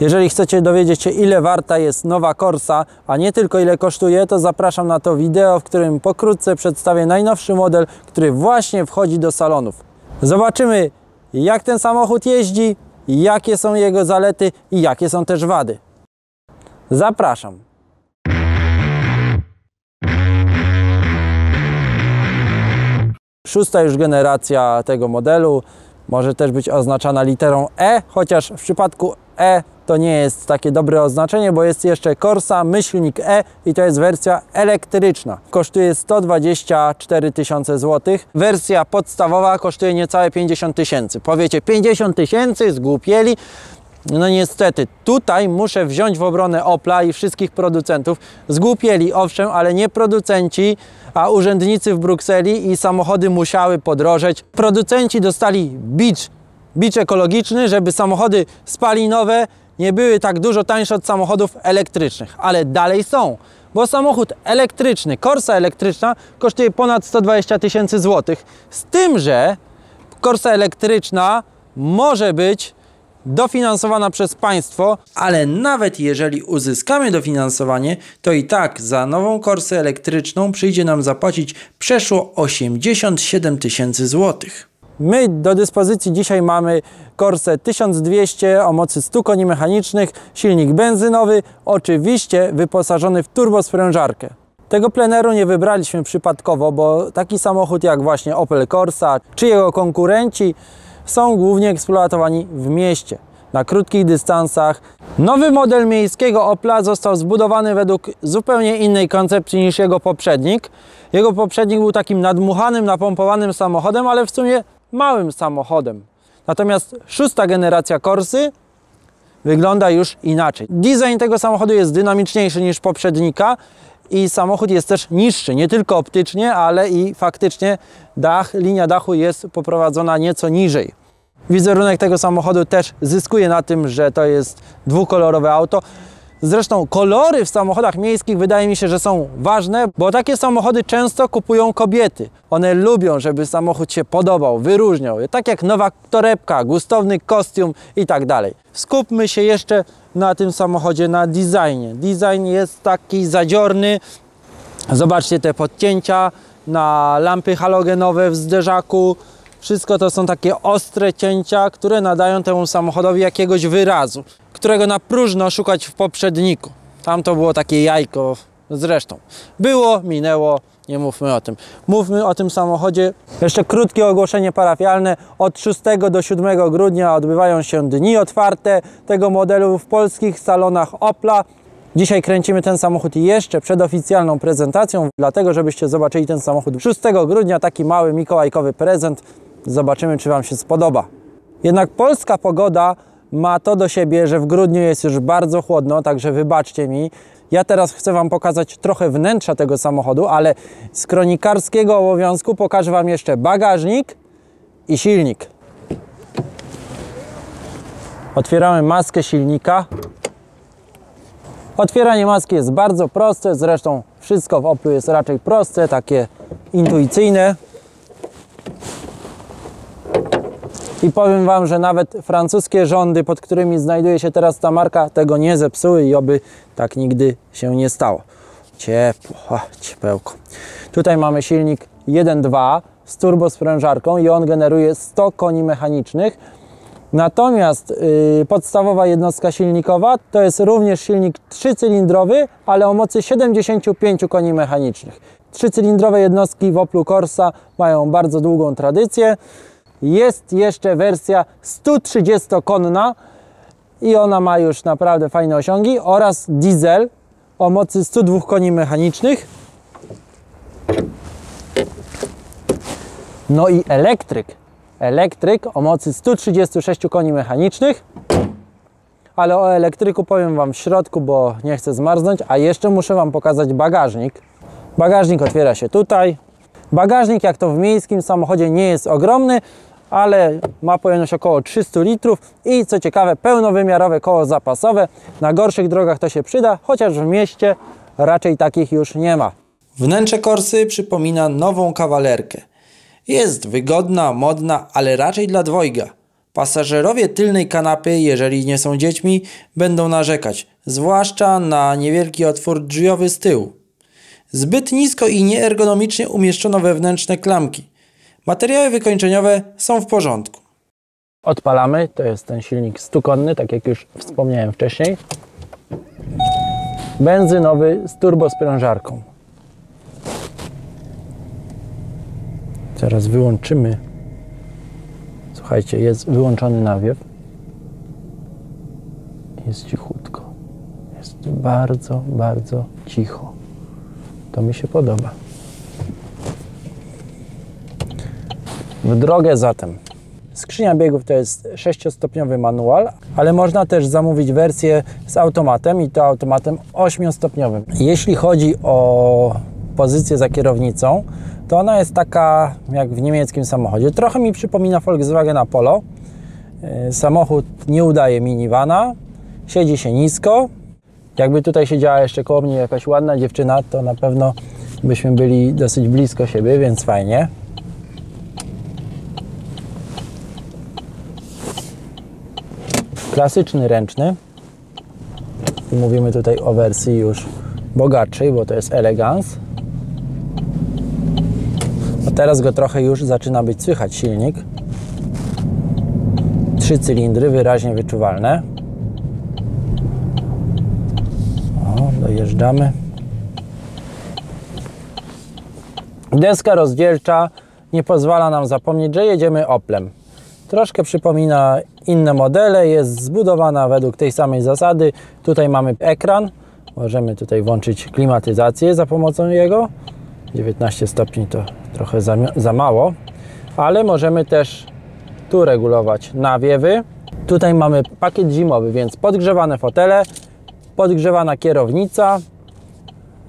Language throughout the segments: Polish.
Jeżeli chcecie dowiedzieć się, ile warta jest nowa Corsa, a nie tylko ile kosztuje, to zapraszam na to wideo, w którym pokrótce przedstawię najnowszy model, który właśnie wchodzi do salonów. Zobaczymy, jak ten samochód jeździ, jakie są jego zalety i jakie są też wady. Zapraszam. Szósta już generacja tego modelu może też być oznaczana literą E, chociaż w przypadku E to nie jest takie dobre oznaczenie, bo jest jeszcze Corsa myślnik E i to jest wersja elektryczna. Kosztuje 124 tysiące złotych. Wersja podstawowa kosztuje niecałe 50 tysięcy. Powiecie 50 tysięcy, zgłupieli. No niestety, tutaj muszę wziąć w obronę Opla i wszystkich producentów. Zgłupieli, owszem, ale nie producenci, a urzędnicy w Brukseli i samochody musiały podrożeć. Producenci dostali bicz, bicz ekologiczny, żeby samochody spalinowe nie były tak dużo tańsze od samochodów elektrycznych, ale dalej są, bo samochód elektryczny, Corsa elektryczna kosztuje ponad 120 tysięcy złotych. Z tym, że Corsa elektryczna może być dofinansowana przez państwo, ale nawet jeżeli uzyskamy dofinansowanie, to i tak za nową Corsę elektryczną przyjdzie nam zapłacić przeszło 87 tysięcy złotych. My do dyspozycji dzisiaj mamy Corsę 1200 o mocy 100 koni mechanicznych, silnik benzynowy, oczywiście wyposażony w turbosprężarkę. Tego pleneru nie wybraliśmy przypadkowo, bo taki samochód jak właśnie Opel Corsa czy jego konkurenci są głównie eksploatowani w mieście, na krótkich dystansach. Nowy model miejskiego Opla został zbudowany według zupełnie innej koncepcji niż jego poprzednik. Jego poprzednik był takim nadmuchanym, napompowanym samochodem, ale w sumie małym samochodem. Natomiast szósta generacja Corsy wygląda już inaczej. Design tego samochodu jest dynamiczniejszy niż poprzednika i samochód jest też niższy, nie tylko optycznie, ale i faktycznie dach, linia dachu jest poprowadzona nieco niżej. Wizerunek tego samochodu też zyskuje na tym, że to jest dwukolorowe auto. Zresztą kolory w samochodach miejskich wydaje mi się, że są ważne, bo takie samochody często kupują kobiety. One lubią, żeby samochód się podobał, wyróżniał. Tak jak nowa torebka, gustowny kostium i tak dalej. Skupmy się jeszcze na tym samochodzie, na designie. Design jest taki zadziorny. Zobaczcie te podcięcia na lampy halogenowe w zderzaku. Wszystko to są takie ostre cięcia, które nadają temu samochodowi jakiegoś wyrazu, którego na próżno szukać w poprzedniku. Tam to było takie jajko, zresztą. Było, minęło, nie mówmy o tym. Mówmy o tym samochodzie. Jeszcze krótkie ogłoszenie parafialne. Od 6 do 7 grudnia odbywają się dni otwarte tego modelu w polskich salonach Opla. Dzisiaj kręcimy ten samochód jeszcze przed oficjalną prezentacją, dlatego żebyście zobaczyli ten samochód 6 grudnia, taki mały mikołajkowy prezent. Zobaczymy, czy Wam się spodoba. Jednak polska pogoda ma to do siebie, że w grudniu jest już bardzo chłodno, także wybaczcie mi. Ja teraz chcę Wam pokazać trochę wnętrza tego samochodu, ale z kronikarskiego obowiązku pokażę Wam jeszcze bagażnik i silnik. Otwieramy maskę silnika. Otwieranie maski jest bardzo proste, zresztą wszystko w Oplu jest raczej proste, takie intuicyjne. I powiem Wam, że nawet francuskie rządy, pod którymi znajduje się teraz ta marka, tego nie zepsuły i oby tak nigdy się nie stało. Ciepło, a, ciepełko. Tutaj mamy silnik 1.2 z turbosprężarką i on generuje 100 koni mechanicznych. Natomiast yy, podstawowa jednostka silnikowa to jest również silnik trzycylindrowy, ale o mocy 75 koni mechanicznych. Trzycylindrowe jednostki w Oplu Corsa mają bardzo długą tradycję. Jest jeszcze wersja 130-konna i ona ma już naprawdę fajne osiągi oraz diesel o mocy 102 koni mechanicznych. No i elektryk. Elektryk o mocy 136 koni mechanicznych. Ale o elektryku powiem Wam w środku, bo nie chcę zmarznąć. A jeszcze muszę Wam pokazać bagażnik. Bagażnik otwiera się tutaj. Bagażnik, jak to w miejskim samochodzie, nie jest ogromny, ale ma pojemność około 300 litrów i co ciekawe pełnowymiarowe koło zapasowe. Na gorszych drogach to się przyda, chociaż w mieście raczej takich już nie ma. Wnętrze Korsy przypomina nową kawalerkę. Jest wygodna, modna, ale raczej dla dwojga. Pasażerowie tylnej kanapy, jeżeli nie są dziećmi, będą narzekać, zwłaszcza na niewielki otwór drzwiowy z tyłu. Zbyt nisko i nieergonomicznie umieszczono wewnętrzne klamki. Materiały wykończeniowe są w porządku. Odpalamy, to jest ten silnik stukonny, tak jak już wspomniałem wcześniej. Benzynowy z turbosprężarką. Teraz wyłączymy. Słuchajcie, jest wyłączony nawiew. Jest cichutko. Jest bardzo, bardzo cicho. To mi się podoba. W drogę zatem. Skrzynia biegów to jest 6-stopniowy manual, ale można też zamówić wersję z automatem i to automatem 8-stopniowym. Jeśli chodzi o pozycję za kierownicą, to ona jest taka jak w niemieckim samochodzie. Trochę mi przypomina Volkswagen Polo. Yy, samochód nie udaje minivana, siedzi się nisko. Jakby tutaj siedziała jeszcze koło mnie jakaś ładna dziewczyna, to na pewno byśmy byli dosyć blisko siebie, więc fajnie. Klasyczny ręczny. Mówimy tutaj o wersji już bogatszej, bo to jest Elegance. No teraz go trochę już zaczyna być słychać silnik. Trzy cylindry, wyraźnie wyczuwalne. O, dojeżdżamy. Deska rozdzielcza nie pozwala nam zapomnieć, że jedziemy Oplem. Troszkę przypomina inne modele, jest zbudowana według tej samej zasady. Tutaj mamy ekran, możemy tutaj włączyć klimatyzację za pomocą jego. 19 stopni to trochę za, za mało, ale możemy też tu regulować nawiewy. Tutaj mamy pakiet zimowy, więc podgrzewane fotele, podgrzewana kierownica,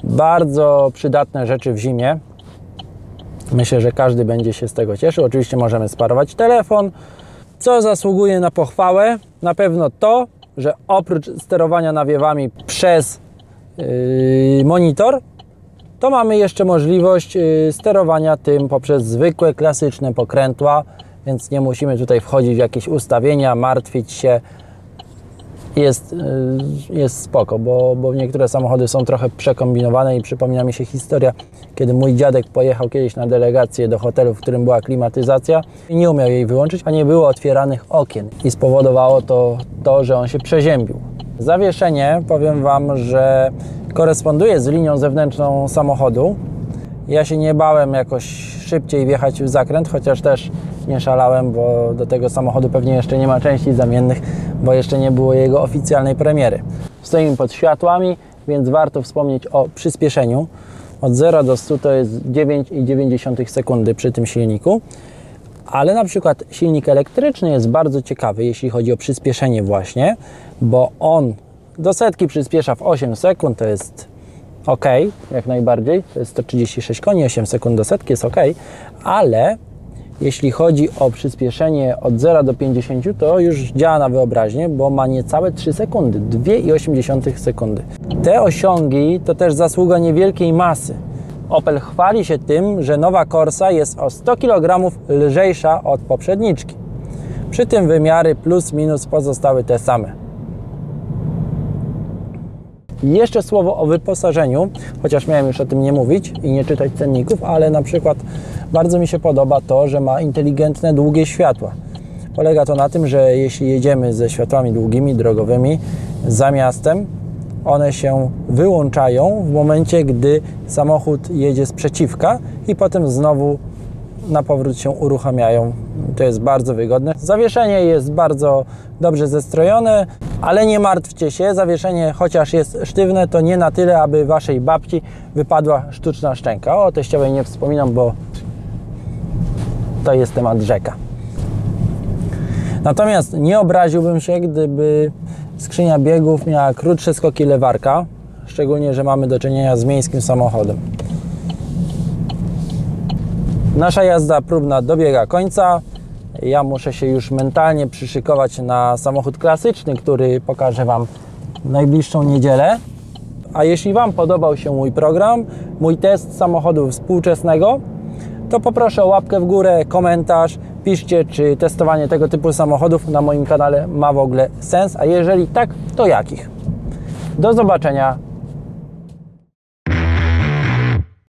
bardzo przydatne rzeczy w zimie. Myślę, że każdy będzie się z tego cieszył. Oczywiście możemy sparować telefon. Co zasługuje na pochwałę? Na pewno to, że oprócz sterowania nawiewami przez yy, monitor, to mamy jeszcze możliwość yy, sterowania tym poprzez zwykłe, klasyczne pokrętła, więc nie musimy tutaj wchodzić w jakieś ustawienia, martwić się. Jest, yy, jest spoko, bo, bo niektóre samochody są trochę przekombinowane i przypomina mi się historia, kiedy mój dziadek pojechał kiedyś na delegację do hotelu, w którym była klimatyzacja i nie umiał jej wyłączyć, a nie było otwieranych okien i spowodowało to, to że on się przeziębił. Zawieszenie, powiem Wam, że koresponduje z linią zewnętrzną samochodu. Ja się nie bałem jakoś szybciej wjechać w zakręt, chociaż też nie szalałem, bo do tego samochodu pewnie jeszcze nie ma części zamiennych, bo jeszcze nie było jego oficjalnej premiery. Stoimy pod światłami, więc warto wspomnieć o przyspieszeniu. Od 0 do 100 to jest 9,9 sekundy przy tym silniku. Ale na przykład silnik elektryczny jest bardzo ciekawy, jeśli chodzi o przyspieszenie właśnie, bo on do setki przyspiesza w 8 sekund, to jest ok, jak najbardziej, to jest 136 koni, 8 sekund do setki jest ok, ale jeśli chodzi o przyspieszenie od 0 do 50, to już działa na wyobraźnię, bo ma niecałe 3 sekundy, 2,8 sekundy. Te osiągi to też zasługa niewielkiej masy. Opel chwali się tym, że nowa Corsa jest o 100 kg lżejsza od poprzedniczki. Przy tym wymiary plus minus pozostały te same. Jeszcze słowo o wyposażeniu, chociaż miałem już o tym nie mówić i nie czytać cenników, ale na przykład bardzo mi się podoba to, że ma inteligentne, długie światła. Polega to na tym, że jeśli jedziemy ze światłami długimi, drogowymi za miastem, one się wyłączają w momencie, gdy samochód jedzie z przeciwka i potem znowu na powrót się uruchamiają. To jest bardzo wygodne. Zawieszenie jest bardzo dobrze zestrojone, ale nie martwcie się, zawieszenie chociaż jest sztywne, to nie na tyle, aby waszej babci wypadła sztuczna szczęka. O teściowej nie wspominam, bo to jest temat rzeka. Natomiast nie obraziłbym się, gdyby skrzynia biegów miała krótsze skoki lewarka, szczególnie, że mamy do czynienia z miejskim samochodem. Nasza jazda próbna dobiega końca. Ja muszę się już mentalnie przyszykować na samochód klasyczny, który pokażę Wam najbliższą niedzielę. A jeśli Wam podobał się mój program, mój test samochodu współczesnego, to poproszę o łapkę w górę, komentarz. Piszcie, czy testowanie tego typu samochodów na moim kanale ma w ogóle sens, a jeżeli tak, to jakich. Do zobaczenia